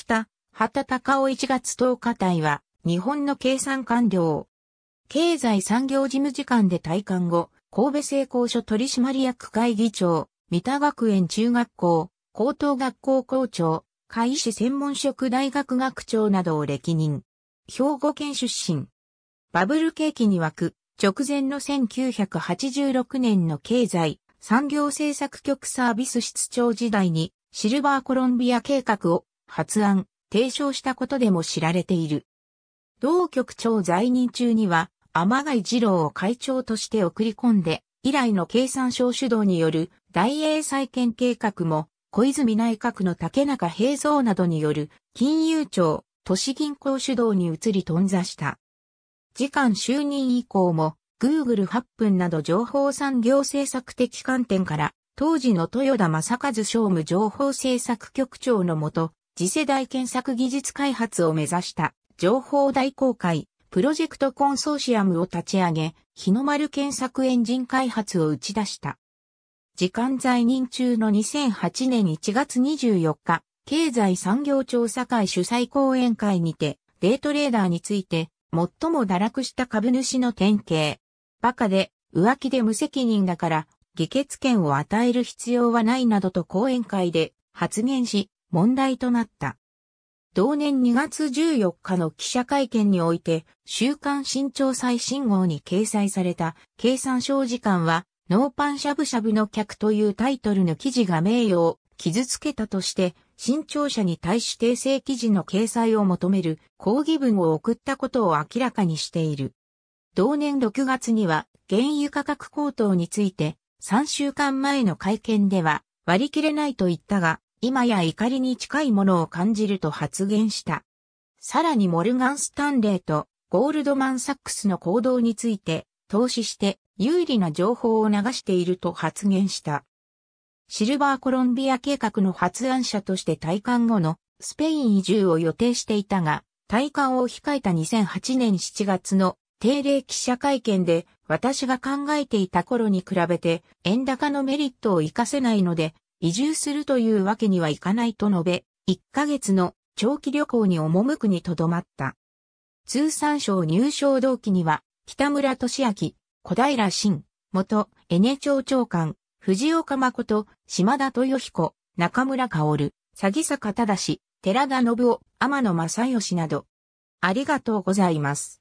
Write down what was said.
北、畑高尾1月10日隊は、日本の計算官僚。経済産業事務次官で退官後、神戸製鋼所取締役会議長、三田学園中学校、高等学校校長、海士専門職大学学長などを歴任。兵庫県出身。バブル景気に沸く、直前の1986年の経済、産業政策局サービス室長時代に、シルバーコロンビア計画を発案、提唱したことでも知られている。同局長在任中には、天貝二郎を会長として送り込んで、以来の経産省主導による大英再建計画も、小泉内閣の竹中平蔵などによる金融庁、都市銀行主導に移り頓挫した。次官就任以降も、Google 8分など情報産業政策的観点から、当時の豊田正和商務情報政策局長のもと、次世代検索技術開発を目指した情報大公開プロジェクトコンソーシアムを立ち上げ、日の丸検索エンジン開発を打ち出した。時間在任中の2008年1月24日、経済産業調査会主催講演会にて、デートレーダーについて、最も堕落した株主の典型。バカで、浮気で無責任だから、議決権を与える必要はないなどと講演会で発言し、問題となった。同年2月14日の記者会見において、週刊新潮最新号に掲載された、経産省時間は、ノーパンしゃぶしゃぶの客というタイトルの記事が名誉を傷つけたとして、新潮社に対し訂正記事の掲載を求める抗議文を送ったことを明らかにしている。同年6月には、原油価格高騰について、3週間前の会見では、割り切れないと言ったが、今や怒りに近いものを感じると発言した。さらにモルガン・スタンレーとゴールドマン・サックスの行動について投資して有利な情報を流していると発言した。シルバーコロンビア計画の発案者として退官後のスペイン移住を予定していたが、退官を控えた2008年7月の定例記者会見で私が考えていた頃に比べて円高のメリットを活かせないので移住するというわけにはいかないと述べ、1ヶ月の長期旅行に赴くにとどまった。通産省入省同期には、北村俊明、小平慎、元、エネ庁長官、藤岡誠、島田豊彦、中村薫、詐欺坂忠寺田信夫、天野正義など。ありがとうございます。